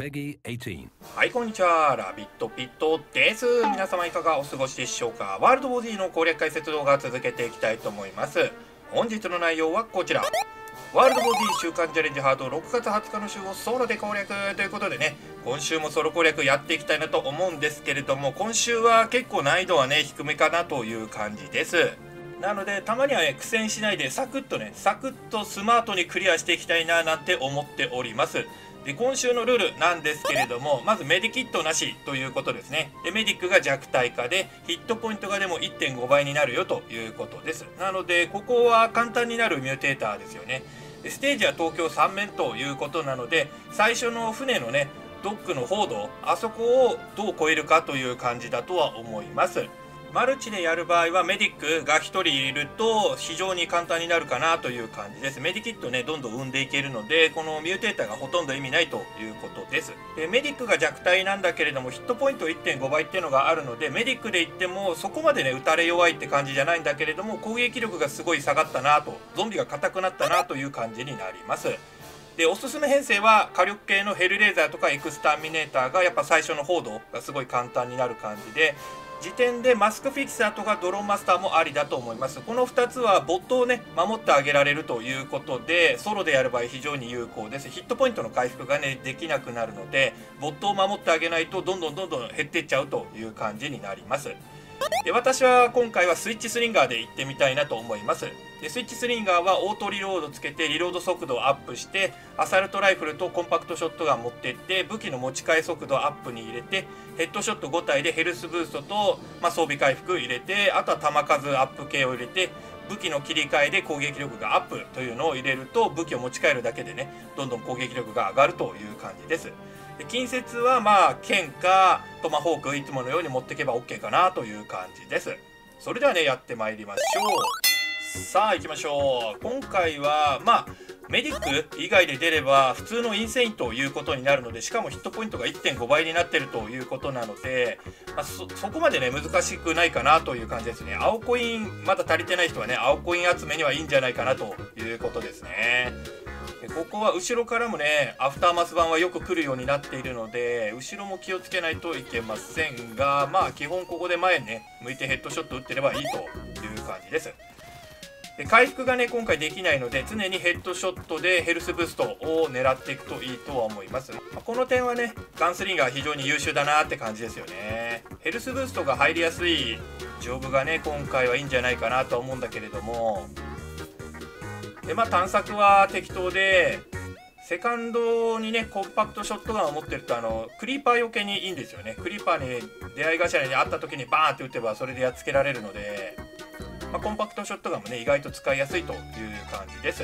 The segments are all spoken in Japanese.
Peggy 18. はい、こんにちは。ラビットピットです。皆様いかがお過ごしでしょうか？ワールドボディの攻略解説動画続けていきたいと思います。本日の内容はこちら。ワールドボディ週間チャレンジハード6月20日の週をソロで攻略ということでね、今週もソロ攻略やっていきたいなと思うんですけれども、今週は結構難易度はね、低めかなという感じです。なのでたまにはね苦戦しないでサクッとねサクッとスマートにクリアしていきたいななんて思っております。で今週のルールなんですけれどもまずメディキットなしということですね。でメディックが弱体化でヒットポイントがでも1.5倍になるよということです。なのでここは簡単になるミューテーターですよね。でステージは東京3面ということなので最初の船のねドックの報道あそこをどう超えるかという感じだとは思います。マルチでやる場合はメディックが1人いると非常に簡単になるかなという感じです。メディキットねどんどん生んでいけるのでこのミューテーターがほとんど意味ないということです。でメディックが弱体なんだけれどもヒットポイント1.5倍っていうのがあるのでメディックで言ってもそこまでね打たれ弱いって感じじゃないんだけれども攻撃力がすごい下がったなとゾンビが硬くなったなという感じになります。でおすすめ編成は火力系のヘルレーザーとかエクスターミネーターがやっぱ最初の報道がすごい簡単になる感じで時点でマスクフィクサーとかドローンマスターもありだと思います。この2つはボットをね守ってあげられるということでソロでやる場合非常に有効です。ヒットポイントの回復がねできなくなるのでボットを守ってあげないとどんどんどんどん減っていっちゃうという感じになります。で私は今回はスイッチスリンガーで行ってみたいなと思います。でスイッチスリンガーはオートリロードつけてリロード速度をアップしてアサルトライフルとコンパクトショットガン持ってって武器の持ち替え速度アップに入れてヘッドショット5体でヘルスブーストと、まあ、装備回復入れてあとは弾数アップ系を入れて武器の切り替えで攻撃力がアップというのを入れると武器を持ち帰るだけでねどんどん攻撃力が上がるという感じです。で近接はまあ剣かトマホークいつものように持っていけば OK かなという感じです。それではねやってまいりましょう。さあ行きましょう。今回はまあメディック以外で出れば普通のインセインということになるのでしかもヒットポイントが1.5倍になってるということなので、まあ、そこまでね難しくないかなという感じですね。青コインまだ足りてない人はね青コイン集めにはいいんじゃないかなということですね。ここは後ろからもねアフターマス版はよく来るようになっているので後ろも気をつけないといけませんがまあ基本ここで前ね向いてヘッドショット打ってればいいという感じです。で回復がね今回できないので常にヘッドショットでヘルスブーストを狙っていくといいとは思います、まあこの点はねガンスリンガー非常に優秀だなって感じですよね。ヘルスブーストが入りやすいジョブがね今回はいいんじゃないかなとは思うんだけれどもでまあ探索は適当でセカンドにねコンパクトショットガンを持ってるとあのクリーパー余計にいいんですよね。クリーパーに出会い頭に会った時にバーンって打てばそれでやっつけられるので、まあ、コンパクトショットガンもね意外と使いやすいという感じです。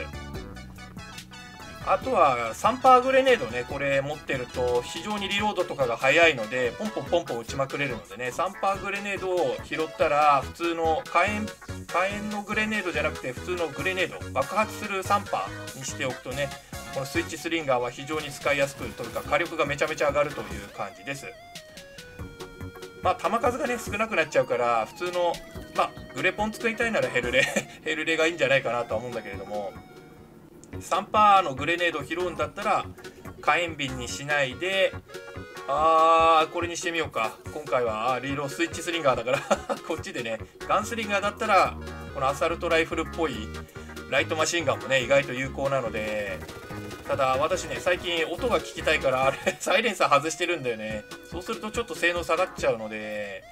あとはサンパーグレネードねこれ持ってると非常にリロードとかが早いのでポンポンポンポン撃ちまくれるのでねサンパーグレネードを拾ったら普通の火炎火炎のグレネードじゃなくて普通のグレネード爆発するサンパーにしておくとねこのスイッチスリンガーは非常に使いやすくというか火力がめちゃめちゃ上がるという感じです。まあ弾数がね少なくなっちゃうから普通のまあグレポン作りたいならヘルレヘルレがいいんじゃないかなとは思うんだけれどもサンパーのグレネードを拾うんだったら火炎瓶にしないであーこれにしてみようか。今回はリーロスイッチスリンガーだから こっちでねガンスリンガーだったらこのアサルトライフルっぽいライトマシンガンもね意外と有効なのでただ私ね最近音が聞きたいからあれ サイレンサー外してるんだよね。そうするとちょっと性能下がっちゃうので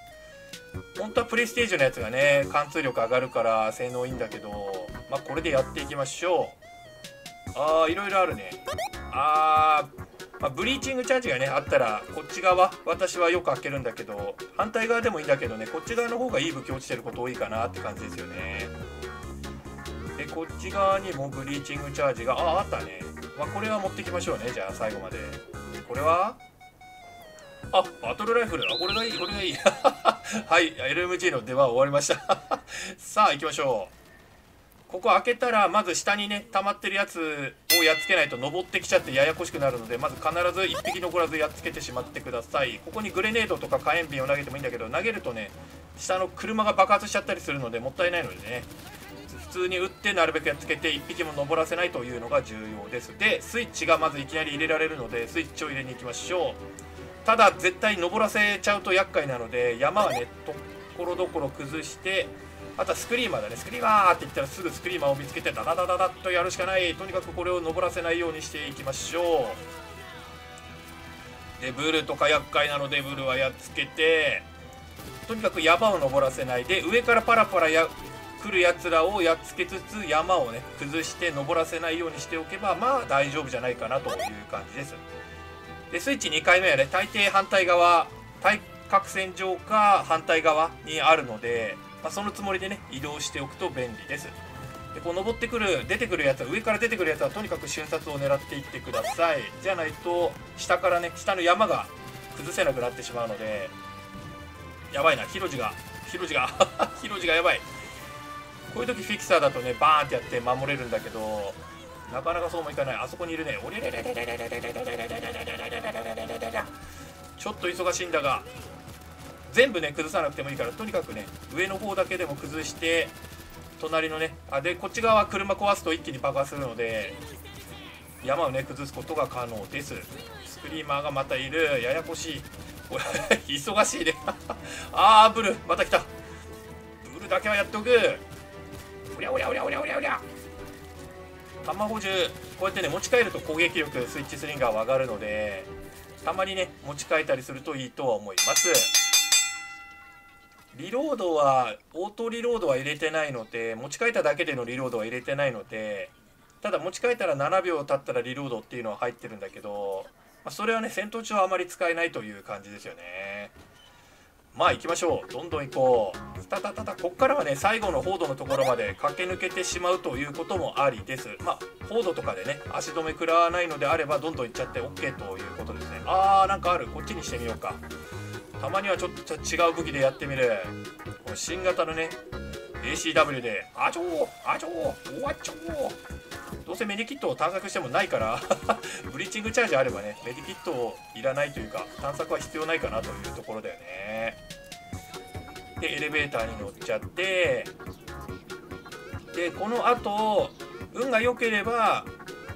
本当はプレステージのやつがね貫通力上がるから性能いいんだけどまあこれでやっていきましょう。あーいろいろあるね。あー、まあ、ブリーチングチャージがねあったらこっち側私はよく開けるんだけど反対側でもいいんだけどねこっち側の方がいい武器落ちてること多いかなって感じですよね。でこっち側にもブリーチングチャージがあああったね。まあこれは持ってきましょうねじゃあ最後まで。これは？あバトルライフル。あこれがいいこれがいい。はい LMG の出番終わりました。さあ行きましょう。ここ開けたらまず下にね溜まってるやつをやっつけないと登ってきちゃってややこしくなるのでまず必ず1匹残らずやっつけてしまってください。ここにグレネードとか火炎瓶を投げてもいいんだけど投げるとね下の車が爆発しちゃったりするのでもったいないのでね。普通に打ってなるべくやっつけて1匹も登らせないというのが重要です。でスイッチがまずいきなり入れられるのでスイッチを入れに行きましょう。ただ絶対登らせちゃうと厄介なので山はねところどころ崩してあとはスクリーマーだね。スクリーマーって言ったらすぐスクリーマーを見つけてダダダダダッとやるしかない。とにかくこれを登らせないようにしていきましょう。でブルとか厄介なのでブルはやっつけてとにかく山を登らせないで上からパラパラや来るやつらをやっつけつつ山をね崩して登らせないようにしておけばまあ大丈夫じゃないかなという感じです。でスイッチ2回目はね大抵反対側対角線上か反対側にあるので、まあ、そのつもりでね移動しておくと便利です。でこう登ってくる出てくるやつは上から出てくるやつはとにかく瞬殺を狙っていってください。じゃないと下からね下の山が崩せなくなってしまうのでやばいなヒロジがヒロジが ヒロジがやばい。こういう時フィクサーだとねバーンってやって守れるんだけどなかなかそうもいかない。あそこにいるねおれれれれれれれれれれれれれれれれちょっと忙しいんだが全部ね崩さなくてもいいからとにかくね上の方だけでも崩して隣のねあでこっち側は車壊すと一気に爆発するので山をね崩すことが可能です。スクリーマーがまたいる。ややこしい。こ れ忙しいね。あーブルまた来た。ブルだけはやっておく。おりゃおりゃおりゃおりゃおりゃおりゃ。弾補充こうやってね持ち帰ると攻撃力スイッチスリンガーは上がるのでたまにね持ち替えたりするといいとは思います。リロードはオートリロードは入れてないので持ち替えただけでのリロードは入れてないのでただ持ち替えたら7秒経ったらリロードっていうのは入ってるんだけど、まあ、それはね戦闘中はあまり使えないという感じですよね。まあ行きましょう。どんどん行こう。たたたたこっからはね最後のホードのところまで駆け抜けてしまうということもありです。まあホードとかでね足止め食らわないのであればどんどん行っちゃって OK ということですね。あーなんかある。こっちにしてみようか。たまにはちょっと違う武器でやってみる。新型のね ACW で「あちょーあちょーおわっちょー」どうせメディキットを探索してもないから ブリーチングチャージあればねメディキットをいらないというか探索は必要ないかなというところだよね。でエレベーターに乗っちゃってでこのあと運が良ければ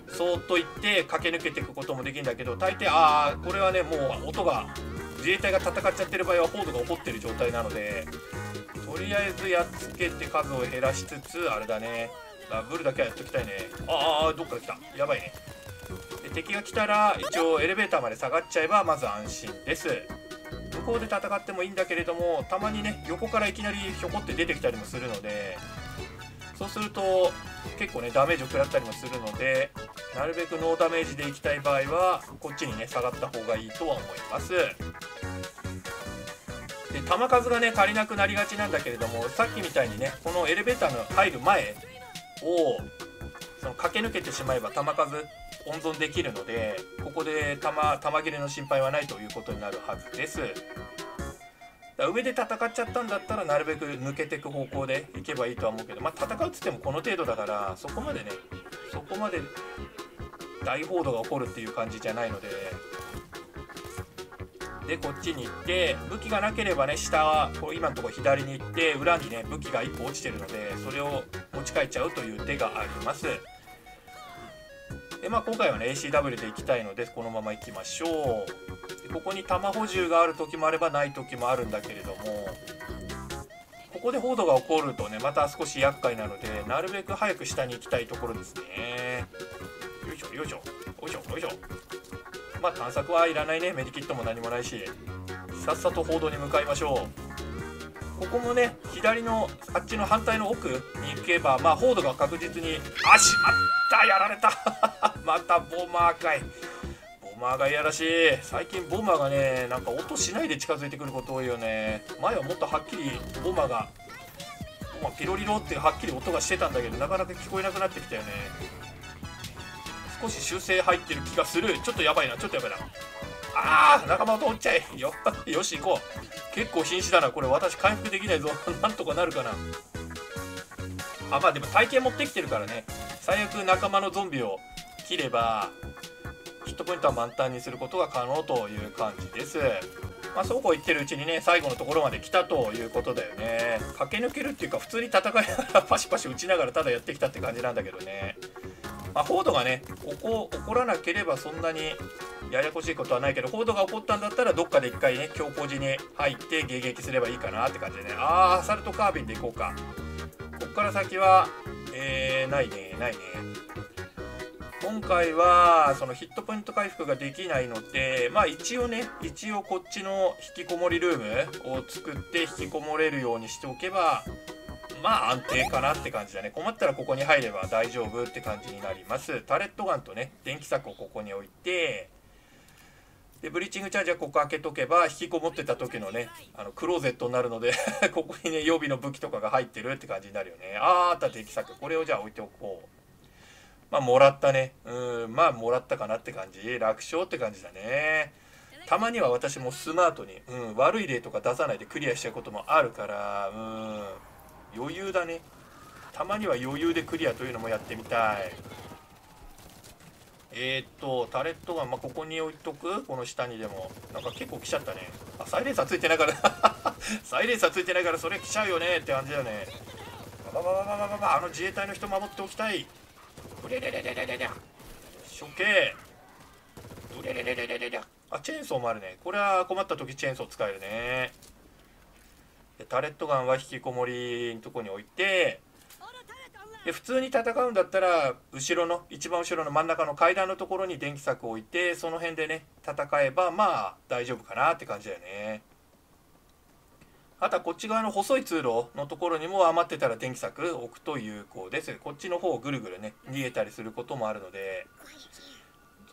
そーっと行って駆け抜けていくこともできるんだけど大抵ああこれはねもう音が自衛隊が戦っちゃってる場合はホードが起こってる状態なのでとりあえずやっつけて数を減らしつつあれだねダブルだけはやっときたいね。ああどっから来た？やばいね。で敵が来たら一応エレベーターまで下がっちゃえばまず安心です。向こうで戦ってもいいんだけれどもたまにね横からいきなりひょこって出てきたりもするのでそうすると結構ねダメージを食らったりもするのでなるべくノーダメージでいきたい場合はこっちにね下がった方がいいとは思います。で弾数がね足りなくなりがちなんだけれどもさっきみたいにねこのエレベーターの入る前をその駆け抜けてしまえば球数温存できるのでここで弾弾切れの心配はないということになるはずです。上で戦っちゃったんだったらなるべく抜けていく方向でいけばいいとは思うけどまあ戦うっつってもこの程度だからそこまでねそこまで大報道が起こるっていう感じじゃないので。でこっちに行って武器がなければね下はこう今のところ左に行って裏にね武器が1個落ちてるのでそれを持ち帰っちゃうという手があります。でまあ今回はね ACW で行きたいのでこのまま行きましょう。でここに弾補充がある時もあればない時もあるんだけれども。ここで報道が起こるとねまた少し厄介なのでなるべく早く下に行きたいところですね。よいしょよいしょよいしょよいしょ。まあ探索はいらないね。メディキットも何もないし。さっさと報道に向かいましょう。ここもね左のあっちの反対の奥に行けばまあ報道が確実にあしまったやられた。またボマーかい。マーがいやらしい。最近ボマーがねなんか音しないで近づいてくること多いよね。前はもっとはっきりボマーがボマピロリロってはっきり音がしてたんだけどなかなか聞こえなくなってきたよね。少し修正入ってる気がする。ちょっとやばいなちょっとやばいな。あー仲間を通っちゃえ。よよし行こう。結構瀕死だなこれ。私回復できないぞ。なんとかなるかな。あまあでも体験持ってきてるからね。最悪仲間のゾンビを切ればヒットポイントは満タンにすることが可能という感じです、まあ、そうこう言ってるうちにね最後のところまで来たということだよね。駆け抜けるっていうか普通に戦いながらパシパシ打ちながらただやってきたって感じなんだけどね。まあ、フォードがね起こ起こらなければそんなにややこしいことはないけどフォードが起こったんだったらどっかで一回ね強行時に入って迎撃すればいいかなって感じでね。ああアサルトカービンでいこうか。こっから先はえー、ないねないね。今回はそのヒットポイント回復ができないのでまあ一応ね一応こっちの引きこもりルームを作って引きこもれるようにしておけばまあ安定かなって感じだね。困ったらここに入れば大丈夫って感じになります。タレットガンとね電気柵をここに置いてでブリーチングチャージャーここ開けとけば引きこもってた時のねあのクローゼットになるので ここにね予備の武器とかが入ってるって感じになるよね。あーあった電気柵。これをじゃあ置いておこう。まあもらったね。うんまあもらったかなって感じ。楽勝って感じだね。たまには私もスマートに、うん、悪い例とか出さないでクリアしちゃうこともあるからうん余裕だね。たまには余裕でクリアというのもやってみたい。えー、っとタレットが、まあ、ここに置いとく？この下にでも。なんか結構来ちゃったね。あサイレンサーついてないから。サイレンサーついてな いからそれ来ちゃうよねって感じだよね。バババババババあの自衛隊の人守っておきたいうれれれれれれれ処刑うれれれれれれれあチェーンソーもあるねこれは困った時チェーンソー使えるねでタレットガンは引きこもりのとこに置いてで普通に戦うんだったら後ろの一番後ろの真ん中の階段のところに電気柵を置いてその辺でね戦えばまあ大丈夫かなって感じだよねあとはこっち側の細い通路のところにも余ってたら電気柵置くと有効です。こっちの方をぐるぐるね逃げたりすることもあるので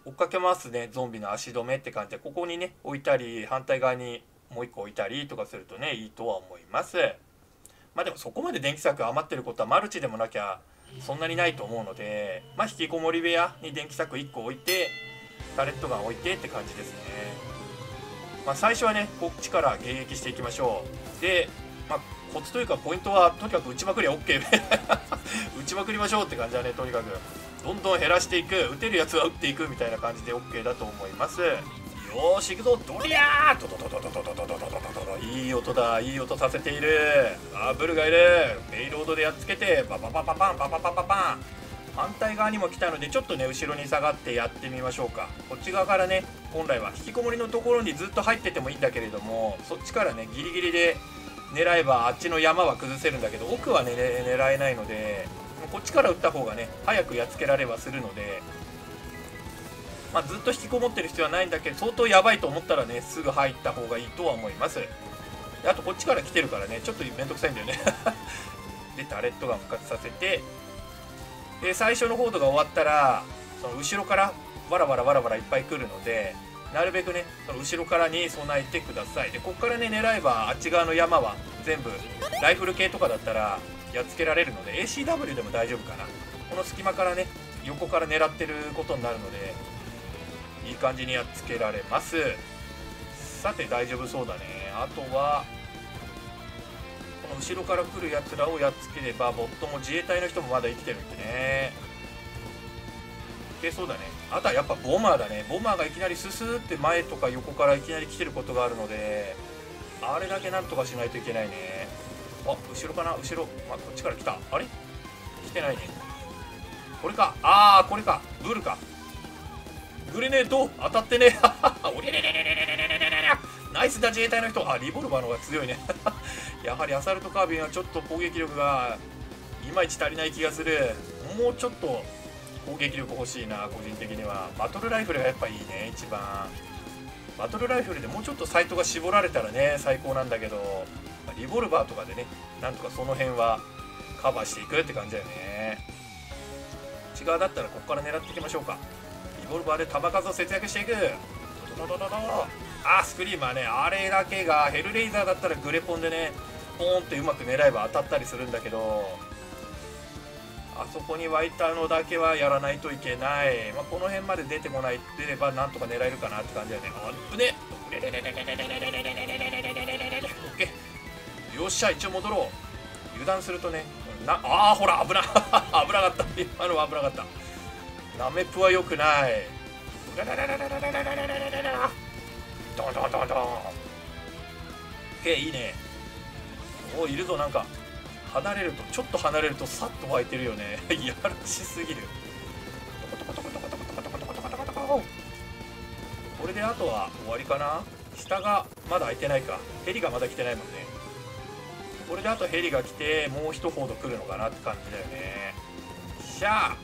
追っかけますねゾンビの足止めって感じで。ここにね置いたり反対側にもう一個置いたりとかするとねいいとは思います。まあでもそこまで電気柵余ってることはマルチでもなきゃそんなにないと思うのでまあ引きこもり部屋に電気柵1個置いてタレットガン置いてって感じですね。まあ最初はねこっちから迎撃していきましょう。でまあコツというかポイントはとにかく打ちまくりゃ OK 打ちまくりましょうって感じだねとにかく。どんどん減らしていく。打てるやつは打っていくみたいな感じで OK だと思います。よし行くぞ。ドリャードドドドドドドドドドドドいい音だいい音させているあブルがいるペイロードでやっつけてバババババンバババババン反対側にも来たのでちょっとね後ろに下がってやってみましょうか。こっち側からね本来は引きこもりのところにずっと入っててもいいんだけれどもそっちからねギリギリで狙えばあっちの山は崩せるんだけど奥はね狙えないのでこっちから撃った方がね早くやっつけられはするのでまあ、ずっと引きこもってる必要はないんだけど相当やばいと思ったらねすぐ入った方がいいとは思います。あとこっちから来てるからねちょっとめんどくさいんだよね。でタレットガン復活させてで最初のホードが終わったらその後ろからわらわらわらわらいっぱい来るのでなるべくねその後ろからに備えてください。でこっからね狙えばあっち側の山は全部ライフル系とかだったらやっつけられるので ACW でも大丈夫かな。この隙間からね横から狙ってることになるのでいい感じにやっつけられます。さて大丈夫そうだね。あとはこの後ろから来るやつらをやっつければボットも自衛隊の人もまだ生きてるんでね。いけそうだね。あとはやっぱボマーだね。ボマーがいきなりススーって前とか横からいきなり来てることがあるのであれだけなんとかしないといけないね。あ後ろかな？後ろ。あこっちから来た。あれ？来てないね。これか？ああこれか。ブルか。グレネード当たってね。おれれれれれれれれナイスだ自衛隊の人。あリボルバーの方が強いね。やはりアサルトカービンはちょっと攻撃力がいまいち足りない気がする。もうちょっと攻撃力欲しいな個人的には。バトルライフルがやっぱいいね一番。バトルライフルでもうちょっとサイトが絞られたらね最高なんだけど。リボルバーとかでねなんとかその辺はカバーしていくって感じだよね。内側だったらここから狙っていきましょうか。リボルバーで弾数を節約していく。ドドドドドあスクリーマーねあれだけがヘルレイザーだったらグレポンでねポーンってうまく狙えば当たったりするんだけどあそこに湧いたのだけはやらないといけない、まあ、この辺まで出てこない出ればなんとか狙えるかなって感じだよね。あぶねよっしゃ一応戻ろう。油断するとねなああほら危な 危なかった。今のは危なかった。ナメプは良くない。ドンドドドン。OK いいね。おおいるぞなんか。離れるとちょっと離れるとさっと湧いてるよね。やらしすぎる。これであとは終わりかな？下がまだ開いてないか。ヘリがまだ来てないもんね。これであとヘリが来てもう一報道来るのかなって感じだよね。しゃあ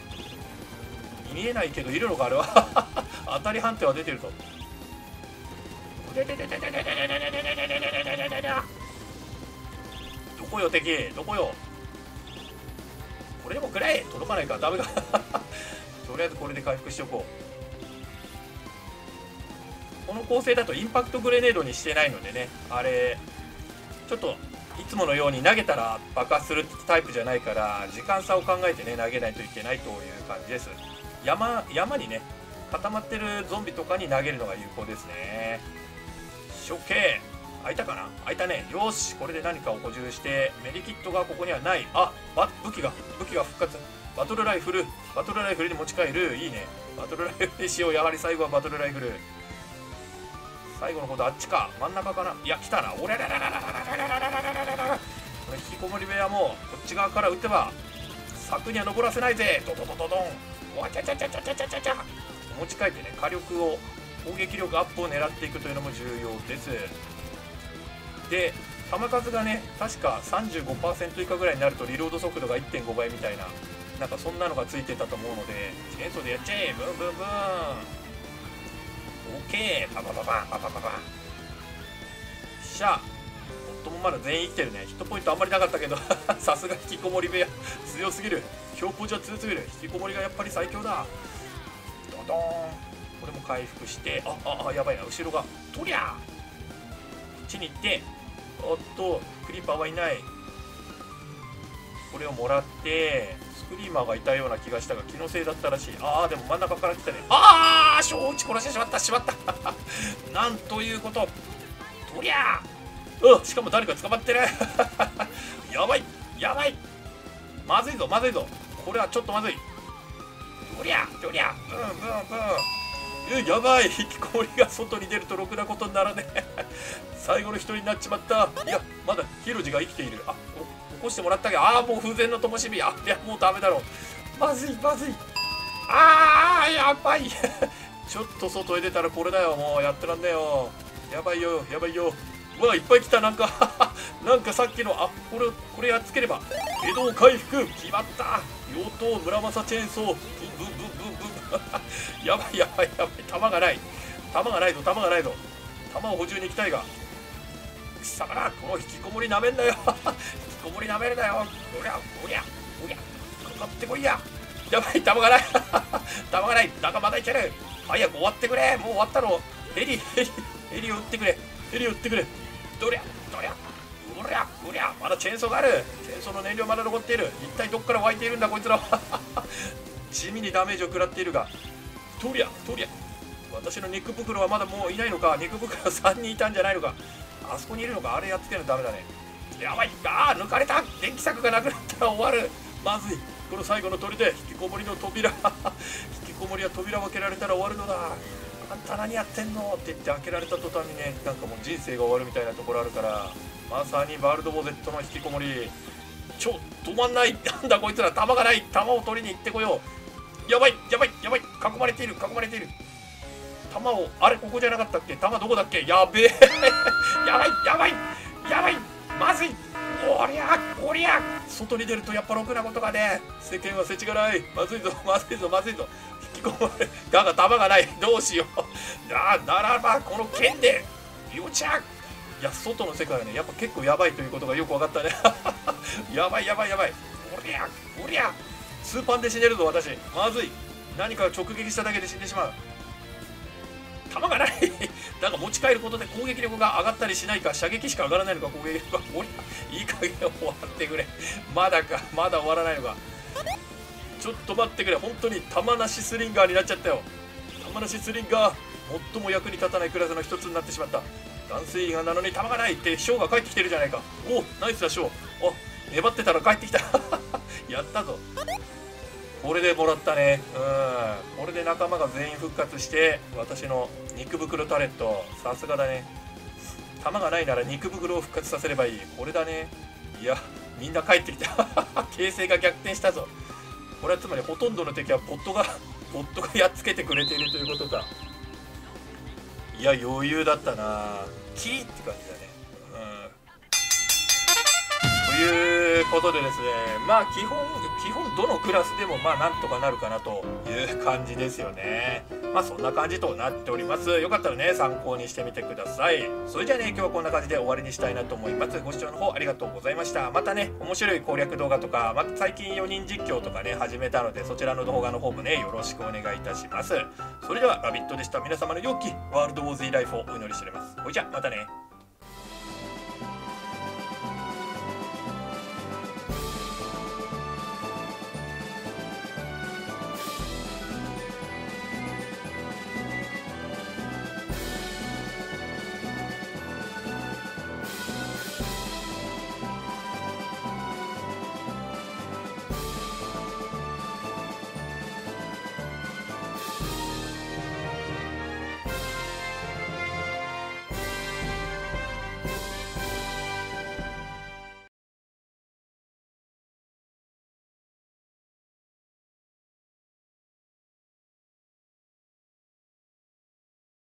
見えないけどいるのかあれは。当たり判定は出てるとどこよ敵？どこよ？これでもくらえ。届かないかダメか とりあえずこれで回復しておこう。この構成だとインパクトグレネードにしてないのでね。あれちょっといつものように投げたら爆発するタイプじゃないから時間差を考えてね投げないといけないという感じです。山山にね固まってるゾンビとかに投げるのが有効ですね。処刑開いたかな？開いたね。よし。これで何かを補充してメディキットがここにはない。あ武器が武器が復活。バトルライフル。バトルライフルに持ち帰る。いいね。バトルライフルにしよう。やはり最後はバトルライフル。最後のことあっちか。真ん中かな？いや来たな。俺ららららららららららららこれ引きこもり部屋もこっち側から撃てば柵には登らせないぜドドドドドンわちゃちゃちゃちゃちゃちゃちゃちゃ持ち帰ってね火力を攻撃力アップを狙っていくというのも重要です。で弾数がね確か35%以下ぐらいになるとリロード速度が1.5倍みたいななんかそんなのがついてたと思うのでチェーンソーでやっちゃえブンブン。ブン OK パパパパンパパパ。パンしゃ夫もまだ全員生きてるね。ヒットポイントあんまりなかったけど さすが引きこもり部屋。強すぎる。標高じゃ強すぎる。引きこもりがやっぱり最強だ。ドドーン。これも回復してあああやばいな後ろがとりゃこっちに行っておっとクリーパーはいない。これをもらってスクリーマーがいたような気がしたが気のせいだったらしい。ああでも真ん中から来たね。ああ承知殺してしまったしまった。なんということ。とりゃうんしかも誰か捕まってる。やばいやばい。まずいぞまずいぞ。これはちょっとまずい。とりゃとりゃブンブンブン。やばい。引きこもりが外に出るとろくなことにならねえ。最後の一人になっちまった。いやまだヒロジが生きている。あ起こしてもらったけど。ああもう風前の灯火。あいやもうダメだろう。まずいまずい。あーやばい。ちょっと外へ出たらこれだよ。もうやってらんねえよ。やばいよやばいよ。うわいっぱい来た。なんか なんかさっきのあこれこれやっつければ。江戸を回復。決まった。妖刀村正チェーンソー。ブブブンブンブン。やばいやばいやばい。弾がない。弾がないぞ弾がないぞ。弾を補充に行きたいが。貴様らこの引きこもりなめんなよ。引きこもりなめるなよ。おりゃおりゃおりゃ。かかってこいや。やばい弾がない。弾がない。だがまだいける。早く終わってくれ。もう終わったの。ヘリヘリヘリを撃ってくれ。ヘリを撃ってくれ。どりゃどりゃ。うりゃうりゃ。まだチェーンソーがある。チェーンソーの燃料まだ残っている。一体どっから湧いているんだこいつら。は地味にダメージを食らっているがとりゃとりゃ私の肉袋はまだもういないのか肉袋は3人いたんじゃないのか。あそこにいるのかあれやっつけるのダメだね。やばい。あー抜かれた。電気柵がなくなった。ら終わる。まずい。この最後の砦で引きこもりの扉。引きこもりは扉を開けられたら終わるのだ。あんた何やってんの？って言って開けられた途端にねなんかもう人生が終わるみたいなところあるからまさにワールドボゼットの引きこもり。ちょ止まんない。なんだこいつら。弾がない。弾を取りに行ってこよう。やばいやばいやばい。囲まれている囲まれている。弾をあれここじゃなかったっけ？弾どこだっけ？やべえ。やばいやばいやばい。まずい。おりゃおりゃ。外に出るとやっぱろくなことがね世間は世知がない。まずいぞまずいぞまずいぞ。引き込まれだが弾がない。どうしよう。なならばこの剣で。よちゃ。いや外の世界はねやっぱ結構やばいということがよく分かったね。やばいやばいやばい。おりゃおりゃ。スーパンで死ねるぞ私。まずい。何か直撃しただけで死んでしまう。弾がない。だが持ち帰ることで攻撃力が上がったりしないか射撃しか上がらないのか攻撃力が。おりゃいい加減終わってくれ。まだかまだ終わらないのか。ちょっと待ってくれ。本当に弾なしスリンガーになっちゃったよ。弾なしスリンガー最も役に立たないクラスの一つになってしまった。男性員がなのに弾がないってショーが帰ってきてるじゃないか。おおナイスだショー。お粘ってたら帰ってきた。やったぞ。これでもらったね。うん。これで仲間が全員復活して私の肉袋タレット。さすがだね。弾がないなら肉袋を復活させればいい。これだね。いやみんな帰ってきた。形勢が逆転したぞ。これはつまりほとんどの敵はボットが ボットがやっつけてくれているということだいや余裕だったな。キーって感じだね。うん。ということでですねまあ基本基本どのクラスでもまあなんとかなるかなという感じですよね。まあそんな感じとなっております。よかったらね参考にしてみてください。それじゃあね今日はこんな感じで終わりにしたいなと思います。ご視聴の方ありがとうございました。またね面白い攻略動画とか、まあ、最近4人実況とかね始めたのでそちらの動画の方もねよろしくお願いいたします。それでは「ラビット!」でした。皆様の良きワールドウォーズイライフをお祈りしております。ほいじゃまたね。